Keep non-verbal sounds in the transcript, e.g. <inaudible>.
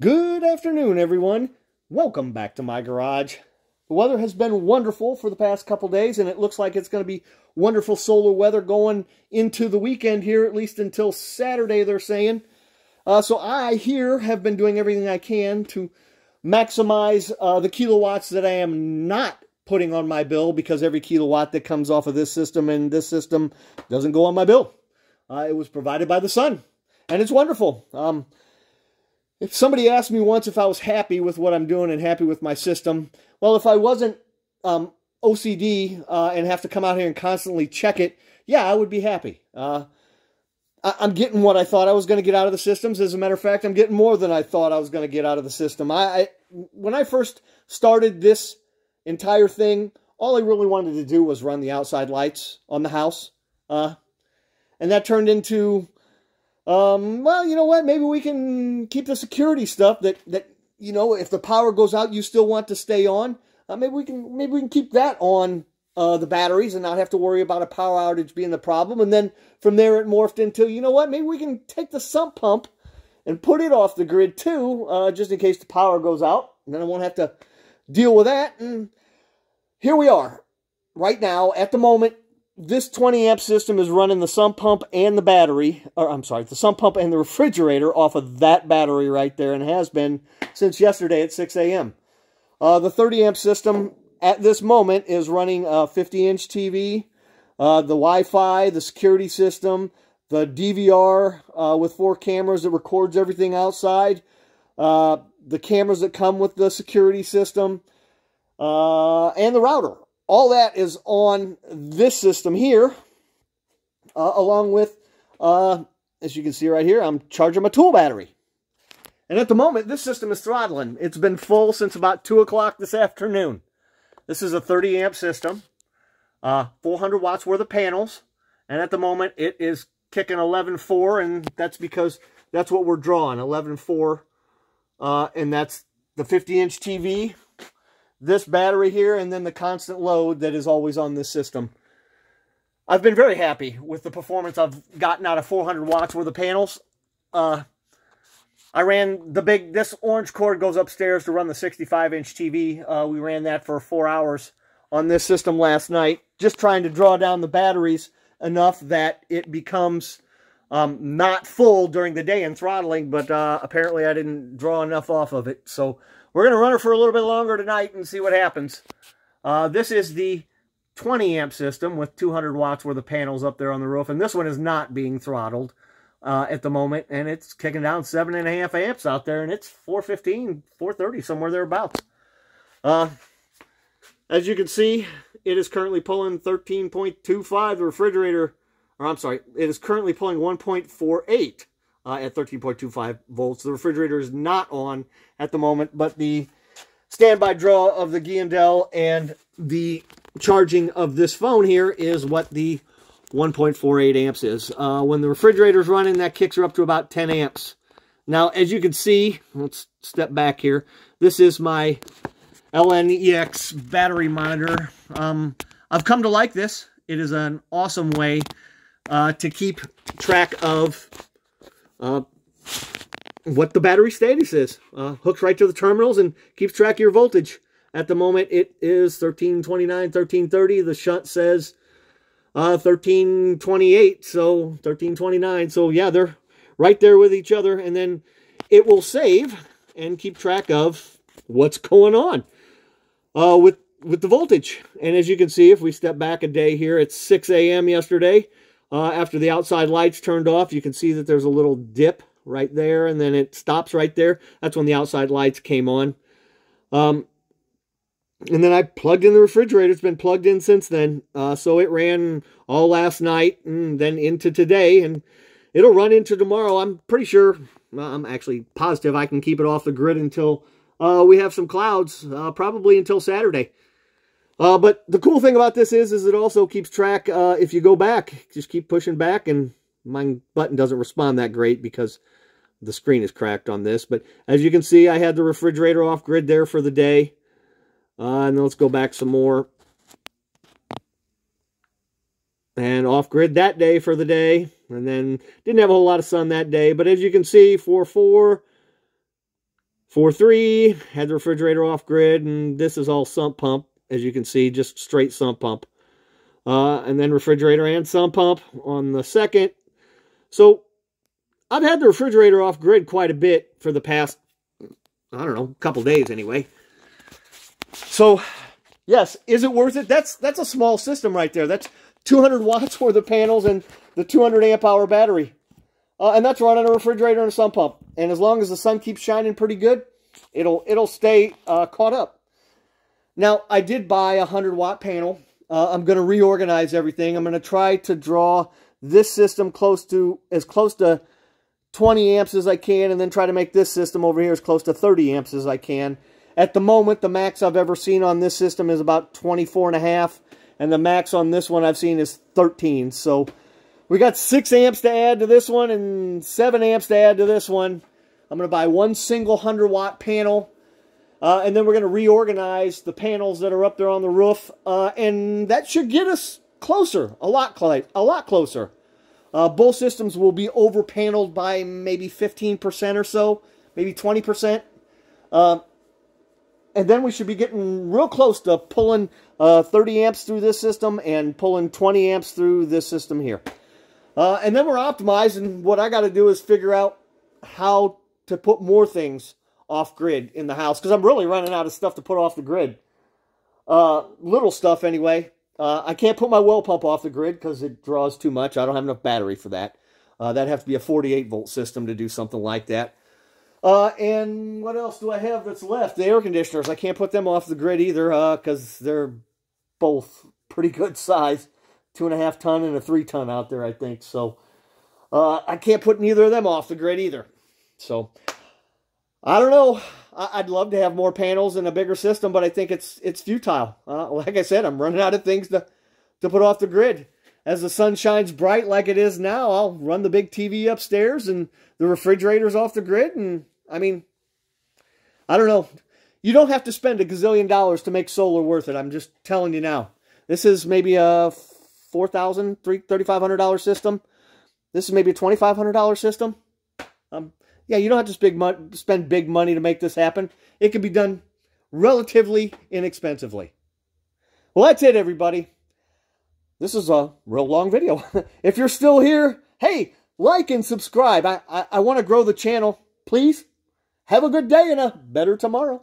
Good afternoon, everyone. Welcome back to my garage. The weather has been wonderful for the past couple days, and it looks like it's going to be wonderful solar weather going into the weekend here, at least until Saturday, they're saying. Uh, so I here have been doing everything I can to maximize uh, the kilowatts that I am not putting on my bill because every kilowatt that comes off of this system and this system doesn't go on my bill. Uh, it was provided by the sun, and it's wonderful. Um, if somebody asked me once if I was happy with what I'm doing and happy with my system, well, if I wasn't um, OCD uh, and have to come out here and constantly check it, yeah, I would be happy. Uh, I- am getting what I thought I was going to get out of the systems. As a matter of fact, I'm getting more than I thought I was going to get out of the system. I, I when I first started this entire thing, all I really wanted to do was run the outside lights on the house, uh, and that turned into um, well, you know what? Maybe we can keep the security stuff that, that you know, if the power goes out, you still want to stay on. Uh, maybe we can maybe we can keep that on uh, the batteries and not have to worry about a power outage being the problem. And then from there, it morphed into, you know what? Maybe we can take the sump pump and put it off the grid too, uh, just in case the power goes out. And then I won't have to deal with that. And here we are right now at the moment this 20 amp system is running the sump pump and the battery, or I'm sorry, the sump pump and the refrigerator off of that battery right there and has been since yesterday at 6 a.m. Uh, the 30 amp system at this moment is running a 50 inch TV, uh, the Wi-Fi, the security system, the DVR uh, with four cameras that records everything outside, uh, the cameras that come with the security system, uh, and the router all that is on this system here, uh, along with, uh, as you can see right here, I'm charging my tool battery. And at the moment, this system is throttling. It's been full since about 2 o'clock this afternoon. This is a 30 amp system, uh, 400 watts worth of panels, and at the moment it is kicking 11.4, and that's because that's what we're drawing, 11.4, uh, and that's the 50 inch TV this battery here, and then the constant load that is always on this system. I've been very happy with the performance I've gotten out of 400 watts worth of panels. Uh, I ran the big, this orange cord goes upstairs to run the 65-inch TV. Uh, we ran that for four hours on this system last night, just trying to draw down the batteries enough that it becomes um, not full during the day and throttling, but uh, apparently I didn't draw enough off of it. So we're going to run it for a little bit longer tonight and see what happens. Uh, this is the 20 amp system with 200 watts worth of panels up there on the roof. And this one is not being throttled uh, at the moment. And it's kicking down seven and a half amps out there. And it's 415, 430, somewhere thereabouts. Uh, as you can see, it is currently pulling 13.25. The refrigerator, or I'm sorry, it is currently pulling 1.48 uh, at 13.25 volts. The refrigerator is not on at the moment, but the standby draw of the Giandel and the charging of this phone here is what the 1.48 amps is. Uh, when the refrigerator is running, that kicks her up to about 10 amps. Now, as you can see, let's step back here. This is my LNEX battery monitor. Um, I've come to like this. It is an awesome way uh, to keep track of uh, what the battery status is. Uh, hooks right to the terminals and keeps track of your voltage. At the moment, it is 1329, 1330. The shunt says uh, 1328, so 1329. So, yeah, they're right there with each other. And then it will save and keep track of what's going on uh, with, with the voltage. And as you can see, if we step back a day here, it's 6 a.m. yesterday. Uh, after the outside lights turned off, you can see that there's a little dip right there, and then it stops right there. That's when the outside lights came on. Um, and then I plugged in the refrigerator. It's been plugged in since then. Uh, so it ran all last night and then into today, and it'll run into tomorrow. I'm pretty sure, well, I'm actually positive I can keep it off the grid until uh, we have some clouds, uh, probably until Saturday. Uh, but the cool thing about this is, is it also keeps track, uh, if you go back, just keep pushing back, and my button doesn't respond that great because the screen is cracked on this. But as you can see, I had the refrigerator off grid there for the day. Uh, and let's go back some more. And off grid that day for the day. And then didn't have a whole lot of sun that day. But as you can see, 4-4, 4.3, had the refrigerator off grid, and this is all sump pump, as you can see, just straight sump pump. Uh, and then refrigerator and sump pump on the second. So I've had the refrigerator off grid quite a bit for the past, I don't know, couple days anyway. So, yes, is it worth it? That's that's a small system right there. That's 200 watts worth of panels and the 200 amp hour battery. Uh, and that's running a refrigerator and a sump pump. And as long as the sun keeps shining pretty good, it'll it'll stay uh, caught up. Now, I did buy a 100 watt panel. Uh, I'm going to reorganize everything. I'm going to try to draw this system close to as close to 20 amps as I can and then try to make this system over here as close to 30 amps as I can. At the moment, the max I've ever seen on this system is about 24 and a half, and the max on this one I've seen is 13. So we got 6 amps to add to this one and 7 amps to add to this one. I'm going to buy one single 100 watt panel, uh, and then we're going to reorganize the panels that are up there on the roof, uh, and that should get us closer, a lot, a lot closer. Uh, both systems will be over paneled by maybe 15% or so, maybe 20%. Uh, and then we should be getting real close to pulling uh, 30 amps through this system and pulling 20 amps through this system here. Uh, and then we're optimizing. What I got to do is figure out how to put more things off grid in the house because I'm really running out of stuff to put off the grid. Uh, little stuff anyway. Uh, I can't put my well pump off the grid because it draws too much. I don't have enough battery for that. Uh, that'd have to be a 48 volt system to do something like that. Uh, and what else do I have that's left? The air conditioners. I can't put them off the grid either because uh, they're both pretty good size. Two and a half ton and a three ton out there, I think. So uh, I can't put neither of them off the grid either. So I don't know. I'd love to have more panels and a bigger system, but I think it's it's futile. Uh, like I said, I'm running out of things to, to put off the grid. As the sun shines bright like it is now, I'll run the big TV upstairs and the refrigerator's off the grid. And, I mean, I don't know. You don't have to spend a gazillion dollars to make solar worth it. I'm just telling you now. This is maybe a $4,000, $3,500 system. This is maybe a $2,500 system. Um, yeah, you don't have to big spend big money to make this happen. It can be done relatively inexpensively. Well, that's it, everybody. This is a real long video. <laughs> if you're still here, hey, like and subscribe. I, I, I want to grow the channel. Please have a good day and a better tomorrow.